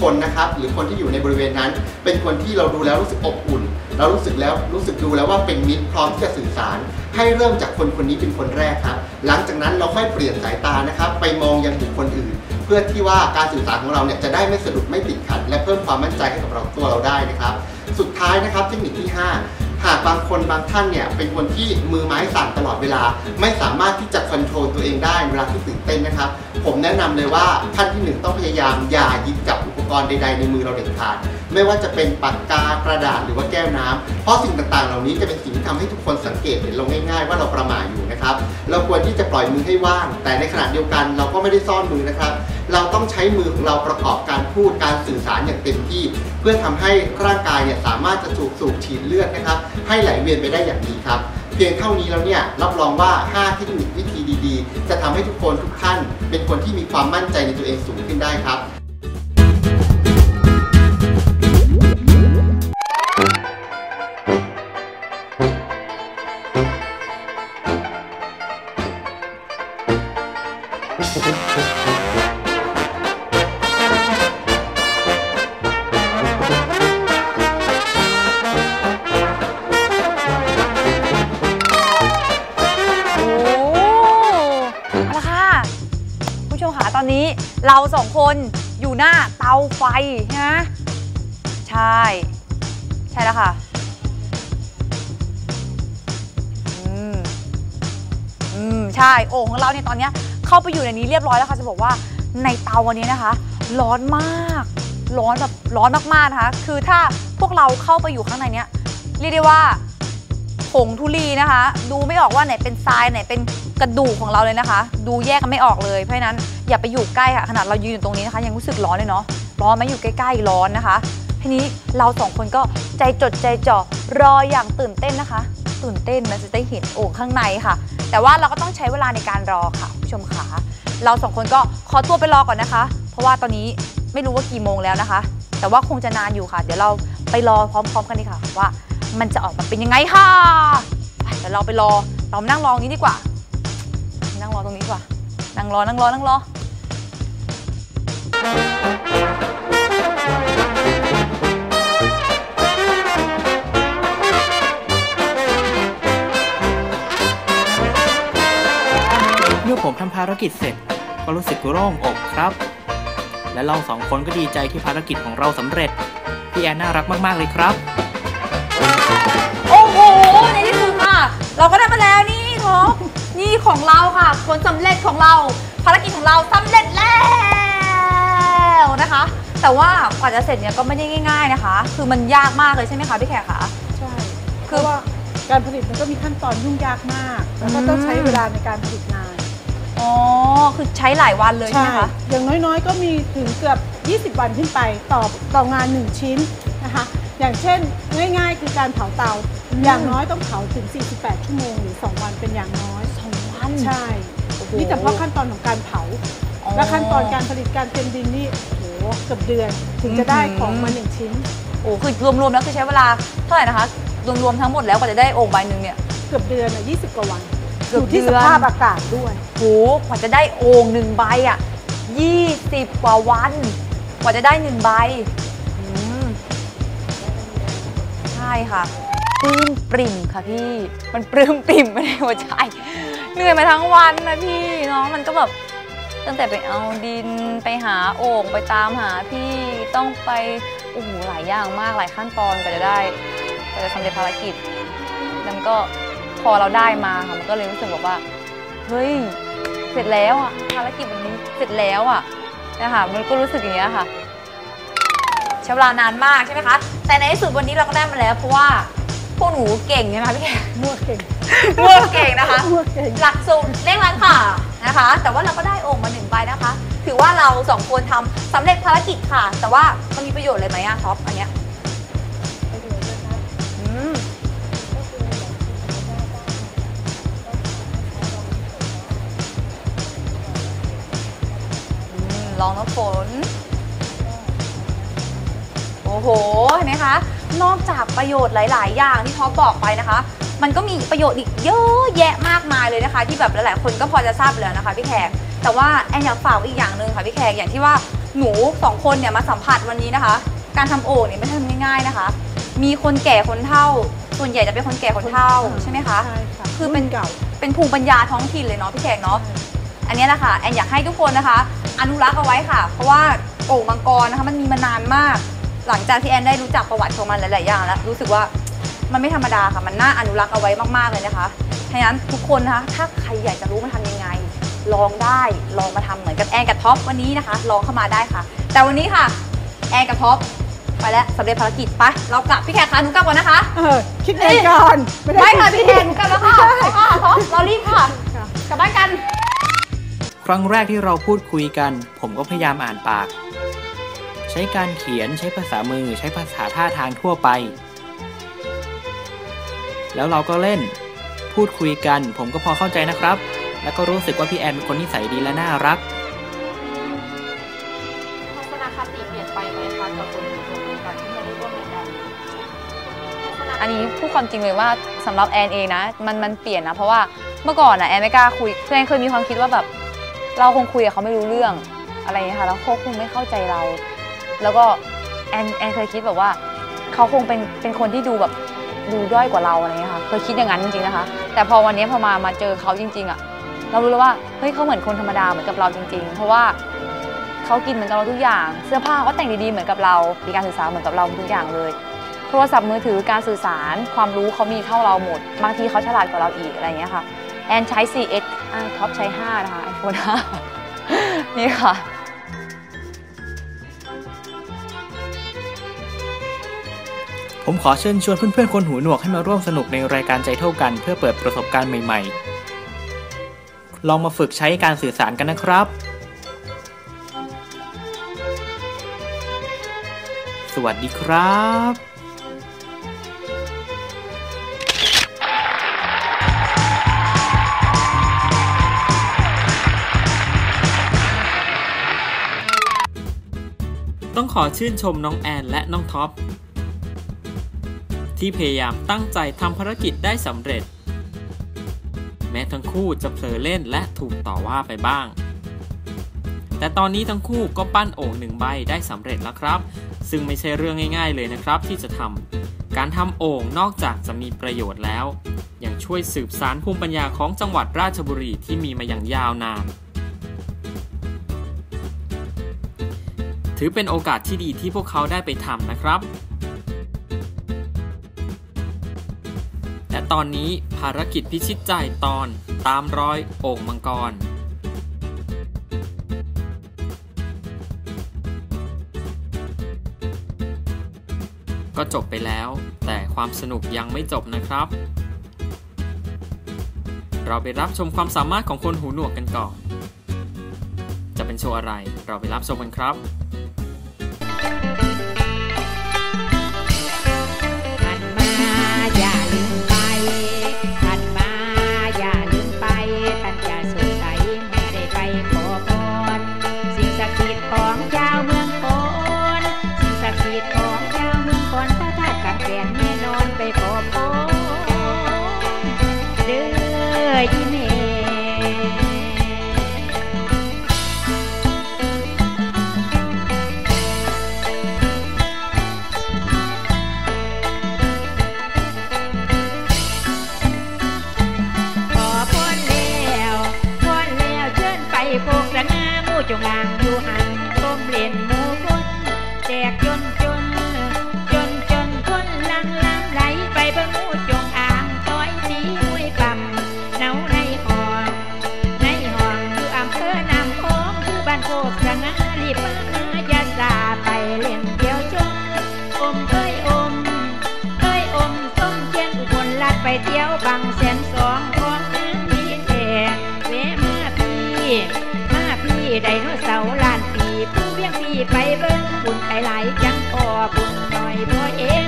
คนนะครับหรือคนที่อยู่ในบริเวณนั้น เป็นคนที่เราดูแล้วรู้สึกอบอุ่น เรารู้สึกแล้วรู้สึกดูแล้วว่าเป็นมิตรพร้อมที่จะสื่อสาร ให้เริ่มจากคนคนนี้เป็นคนแรกครับ หลังจากนั้นเราค่อยเปลี่ยนสายตานะครับ ไปมองยังบุคคลอื่น เพื่อที่ว่าการสื่อสารของเราเนี่ยจะได้ไม่สะดุดไม่ติดขัด และเพิ่มความมั่นใจให้กับเราตัวเราได้นะครับ สุดท้ายนะครับเทคนิคที่ 5 หากบางคนบางท่านเนี่ยเป็นคนที่มือไม้สั่นตลอดเวลา ไม่สามารถที่จะควบคุมตัวเองได้เวลาที่ตื่นเต้นนะครับ ผมแนะนำเลยว่าท่านที่หนึ่งต้องพยายามอย่าหยิบจับอุปกรณ์ใดๆในมือเราเด็ดขาด ไม่ว่าจะเป็นปากกากระดาษหรือว่าแก้วน้ำเพราะสิ่งต่างๆ เหล่านี้จะเป็นสิ่งที่ทำให้ทุกคนสังเกตเห็นเราง่ายๆ ว่าเราประมาทอยู่นะครับ เราควรที่จะปล่อยมือให้ว่าง แต่ในขณะเดียวกันเราก็ไม่ได้ซ่อนมือนะครับ เราต้องใช้มือของเราประกอบการพูดการสื่อสารอย่างเต็มที่ เพื่อทำให้ร่างกายเนี่ยสามารถจะสูบสูบฉีดเลือดนะครับ ให้ไหลเวียนไปได้อย่างดีครับเพียงเท่านี้แล้วเนี่ยรับรองว่า 5 เทคนิควิธีดีๆ จะทำให้ทุกคนทุกท่าน เป็นคนที่มีความมั่นใจในตัวเองสูงขึ้นได้ครับ สองคนอยู่หน้าเตาไฟใช่ไหมใช่ ใช่แล้วค่ะอืมอืมใช่โอ่งของเราเนี่ยตอนเนี้ยเข้าไปอยู่ในนี้เรียบร้อยแล้วค่ะจะบอกว่าในเตาอันนี้นะคะ ร้อนมาก ร้อนแบบร้อนมากๆนะคะ คือถ้าพวกเราเข้าไปอยู่ข้างในเนี้ยเรียกได้ว่าผงทุลีนะคะ ดูไม่ออกว่าไหนเป็นทรายไหนเป็นกระดูกของเราเลยนะคะ ดูแยกกันไม่ออกเลยเพราะฉะนั้น อย่าไปอยู่ใกล้ค่ะขนาดเรายืนอยู่ตรงนี้นะคะ ยังรู้สึกร้อนเลยเนาะร้อนไหมอยู่ใกล้ๆร้อนนะคะ ทีนี้เราสองคนก็ใจจดใจจ่อรออย่างตื่นเต้นนะคะ ตื่นเต้นมันจะได้เห็นโอ่งข้างในค่ะ แต่ว่าเราก็ต้องใช้เวลาในการรอค่ะผู้ชมขาเราสองคนก็ขอตัวไปรอก่อนนะคะ เพราะว่าตอนนี้ไม่รู้ว่ากี่โมงแล้วนะคะ แต่ว่าคงจะนานอยู่ค่ะ เดี๋ยวเราไปรอพร้อม ๆ กันดีค่ะ ว่ามันจะออกมาเป็นยังไงค่ะไปเดี๋ยวเราไปรอเรามานั่งรอตรงนี้ดีกว่า นั่งรอตรงนี้ดีกว่า นั่งรอนั่งรอนั่งรอ เมื่อผมทำภารกิจเสร็จ ก็รู้สึกโล่งอกครับ และเราสองคนก็ดีใจที่ภารกิจของเราสำเร็จ พี่แอนน่ารักมาก ๆ เลยครับ โอ้โห ในที่สุดค่ะ เราก็ได้มาแล้วนี่ท็อปนี่ของเราค่ะ ผลสำเร็จของเรา ภารกิจของเราสำเร็จแล้ว นะคะ แต่ว่ากว่าจะเสร็จเนี่ยก็ไม่ได้ง่าย ๆนะคะ คือมันยากมากเลยใช่ไหมคะพี่แขกคะ ใช่คืคืออว่าการผลิตมันก็มีขั้นตอนยุ่งยากมาก แล้วก็ต้องใช้เวลาในการผลิตนานอ๋อคือใช้หลายวันเลยใช่ไหมคะ อย่างน้อยๆ ก็มีถึงเกือบ 20 วันขึ้นไปต่อต่องาน 1 ชิ้นนะคะ อย่างเช่นง่าย ๆ คือการเผาเตา อืม อย่างน้อยต้องเผาถึง 48 ชั่วโมงหรือ 2 วันเป็นอย่างน้อยสองวันใช่โนี่เฉพาะขั้นตอนของการเผา และขั้นตอนการผลิตการเตรียมดินนี่โอ้โหเกือบเดือนถึงจะได้ของมาหนึ่งชิ้น โอ้คือรวมๆแล้วคือใช้เวลาเท่าไหร่นะคะ รวมๆทั้งหมดแล้วกว่าจะได้โอ่งใบหนึ่งเนี่ยเกือบเดือนอะยี่สิบกว่าวันเกือบยู่ที่เดืสอนภาพอากาศด้วยโหกว่าจะได้โอ่งหนึ่งใบอะยี่สิบกว่าวัน กว่าจะได้หนึ่งใบอืมใช่ค่ะปลื้มปริ่มค่ะพี่ มันปลื้มปริ่มไม่ได้หัวใจ เหนื่อยมาทั้งวันนะพี่เนาะมันก็แบบ ตั้งแต่ไปเอาดินไปหาโอ่งไปตามหาพี่ต้องไปโอ้โหหลายอย่างมากหลายขั้นตอนกว่าจะได้กว่าจะสำเร็จภารกิจแล้วมันก็พอเราได้มาค่ะมันก็เลยรู้สึกแบบว่าเฮ้ยเสร็จแล้วอะภารกิจวันนี้เสร็จแล้วอะนะคะมันก็รู้สึกอย่างเงี้ยค่ะใช้เวลานานมากใช่ไหมคะแต่ในที่สุดวันนี้เราก็ได้มาแล้วเพราะว่าพวกหนูเก่งใช่ไหมคะพี่แขกมั่วเก่งพวกเก่งนะคะมั่วเก่งหลักสูตรเร่งรัดค่ะ นะคะ แต่ว่าเราก็ได้โอ่งมาหนึ่งใบนะคะ ถือว่าเราสองคนทำสำเร็จภารกิจค่ะ แต่ว่ามันมีประโยชน์อะไรไหมอะท็อปอันเนี้ยอืมอืมลองน้ำฝน โอ้โห เห็นไหมคะ นอกจากประโยชน์หลาย ๆ อย่างที่ท็อปบอกไปนะคะ มันก็มีประโยชน์อีกเยอะแยะมากมายเลยนะคะ ที่แบบหลายๆ คนก็พอจะทราบอยู่แล้วนะคะพี่แขกแต่ว่าแอนอยากฝากอีกอย่างหนึ่งค่ะพี่แขกอย่างที่ว่าหนูสองคนเนี่ยมาสัมผัสวันนี้นะคะ การทำโอ่งเนี่ยไม่ใช่ทำง่ายๆนะคะ มีคนแก่คนเฒ่า ส่วนใหญ่จะเป็นคนแก่คนเฒ่าใช่ไหมคะใช่ค่ะคือเป็นรุ่เก่าเป็นภูมิปัญญาท้องถิ่นเลยเนาะพี่แขกเนาะอันนี้แหละค่ะแอนอยากให้ทุกคนนะคะ อนุรักษ์เอาไว้ค่ะ เพราะว่าโอ่งมังกรนะคะมันมีมานานมาก หลังจากที่แอนได้รู้จักประวัติของมันหลาย ๆ อย่างแล้วรู้สึกว่า มันไม่ธรรมดาค่ะ มันน่าอนุรักษ์เอาไว้มากๆเลยนะคะฉะนั้นทุกคนนะคะ ถ้าใครอยากจะรู้มันทำยังไง ลองได้ ลองมาทำเหมือนกับแอนกับท็อปวันนี้นะคะ ลองเข้ามาได้ค่ะ แต่วันนี้ค่ะ แอนกับท็อปไปแล้วสำเร็จภารกิจไป เรากลับพี่แขกคะหนูกลับก่อนนะคะ เออ คิดเองก่อน ไม่ค่ะพี่แขกหนูกลับแล้วค่ะค่ะท็อปเรารีบค่ะค่ะ กลับบ้านกัน ครั้งแรกที่เราพูดคุยกัน ผมก็พยายามอ่านปาก ใช้การเขียนใช้ภาษามือใช้ภาษาท่าทางทั่วไป แล้วเราก็เล่น พูดคุยกัน ผมก็พอเข้าใจนะครับ แล้วก็รู้สึกว่าพี่แอนเป็นคนนิสัยดีและน่ารัก ทัศนคติเปลี่ยนไปไหมคะกับคนคนเดียวกันที่ไม่ได้ร่วมงานกันอันนี้พูดความจริงเลยว่าสำหรับแอนเองนะมันมันเปลี่ยนนะ เพราะว่าเมื่อก่อนนะแอนไม่กล้าคุยคือแอนเคยมีความคิดว่าแบบเราคงคุยกับเขาไม่รู้เรื่องอะไรอย่างเงี้ยค่ะแล้วเขาคงไม่เข้าใจเรา แล้วก็แอนแอนเคยคิดแบบว่าเขาคงเป็นเป็นคนที่ดูแบบ ดูด้อยกว่าเราอะไรเงี้ยค่ะเคยคิดอย่างนั้นจริงๆนะคะ แต่พอวันนี้พอมามาเจอเขาจริง ๆอะเรารู้แล้วว่าเฮ้ยเขาเหมือนคนธรรมดาเหมือนกับเราจริง ๆ เพราะว่าเขากินเหมือนกับเราทุกอย่าง เสื้อผ้าก็แต่งดีๆเหมือนกับเรามีการสื่อสารเหมือนกับเราทุกอย่างเลย โทรศัพท์มือถือการสื่อสารความรู้เขามีเท่าเราหมด บางทีเขาฉลาดกว่าเราอีกอะไรเงี้ยค่ะแอนใช้ 4S อ่าท็อปใช้ 5 นะคะ iPhone 5นี่ค่ะ ผมขอเชิญชวนเพื่อนๆ คนหูหนวกให้มาร่วมสนุกในรายการใจเท่ากัน เพื่อเปิดประสบการณ์ใหม่ ๆ ลองมาฝึกใช้การสื่อสารกันนะครับ สวัสดีครับต้องขอชื่นชมน้องแอนและน้องท็อป ที่พยายามตั้งใจทำภารกิจได้สำเร็จ แม้ทั้งคู่จะเผลอเล่นและถูกต่อว่าไปบ้าง แต่ตอนนี้ทั้งคู่ก็ปั้นโอ่งหนึ่งใบได้สำเร็จแล้วครับ ซึ่งไม่ใช่เรื่องง่าย ๆ เลยนะครับที่จะทำการทำโอ่งนอกจากจะมีประโยชน์แล้ว ยังช่วยสืบสารภูมิปัญญาของจังหวัดราชบุรีที่มีมาอย่างยาวนานถือเป็นโอกาสที่ดีที่พวกเขาได้ไปทำนะครับ และตอนนี้ภารกิจพิชิตใจตอนตามรอยโอ่งมังกร ก็จบไปแล้ว แต่ความสนุกยังไม่จบนะครับ เราไปรับชมความสามารถของคนหูหนวกกันก่อน จะเป็นโชว์อะไร เราไปรับชมกันครับ บุญไปหลายจังก่อบุญต่อยพอเอง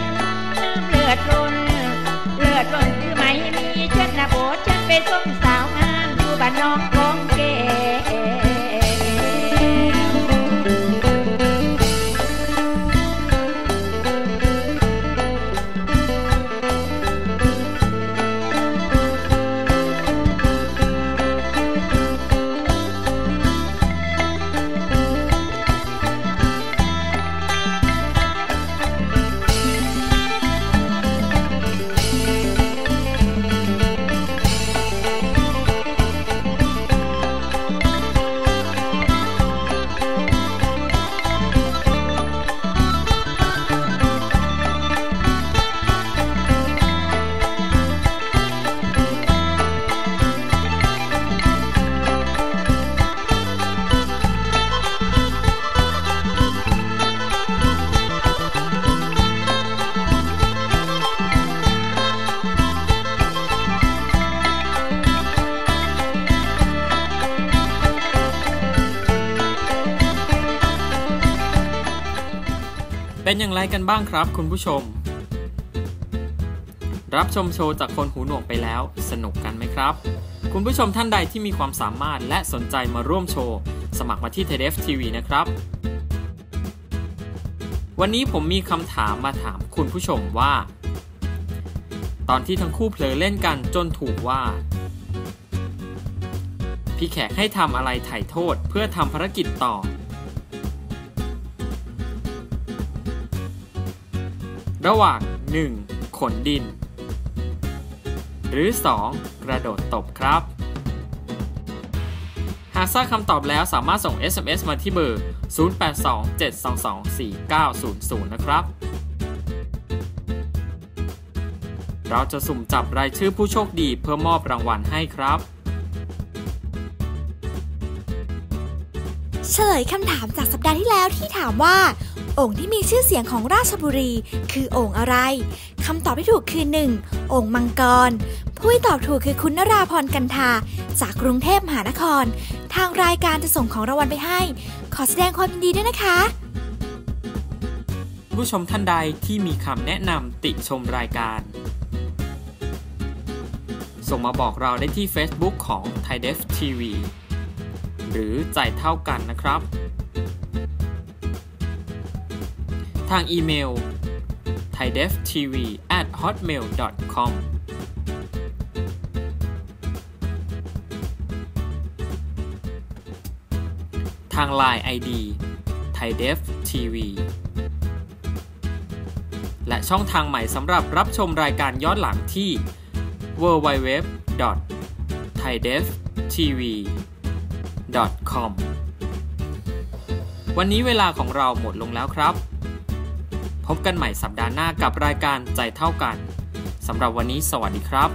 น้ำเลือดล้นเลือดล้นคือไหมมีเชิญนะบทฉันไปส่ง กันบ้างครับคุณผู้ชม รับชมโชว์จากคนหูหนวกไปแล้ว สนุกกันไหมครับ คุณผู้ชมท่านใดที่มีความสามารถและสนใจมาร่วมโชว์ สมัครมาที่ไทเดฟทีวีนะครับ วันนี้ผมมีคำถามมาถามคุณผู้ชมว่า ตอนที่ทั้งคู่เผลอเล่นกันจนถูกว่า พี่แขกให้ทำอะไรไถ่โทษเพื่อทำภารกิจต่อ ระหว่าง 1. ขนดิน หรือ 2. กระโดดตบครับ หากทราบคำตอบแล้วสามารถส่ง SMS มาที่เบอร์ 0827224900 นะครับ เราจะสุ่มจับรายชื่อผู้โชคดีเพื่อมอบรางวัลให้ครับ เฉลยคำถามจากสัปดาห์ที่แล้วที่ถามว่า โอ่งที่มีชื่อเสียงของราชบุรี คือโอ่งอะไรคำตอบที่ถูกคือ 1. โอ่งมังกร ผู้ที่ตอบถูกคือคุณนราพรกันทา จากกรุงเทพมหานคร ทางรายการจะส่งของรางวัลไปให้ ขอแสดงความยินดีด้วยนะคะ ผู้ชมท่านใดที่มีคำแนะนำติชมรายการ ส่งมาบอกเราได้ที่ Facebook ของ Thai Def TV หรือจ่ายเท่ากันนะครับางอีเมล thaideftv at hotmail com ทาง Line ID thaidef tv และช่องทางใหม่สำหรับรับชมรายการย้อนหลังที่ www thaidef.tv com วันนี้เวลาของเราหมดลงแล้วครับ พบกันใหม่สัปดาห์หน้ากับรายการใจเท่ากันสำหรับวันนี้สวัสดีครับ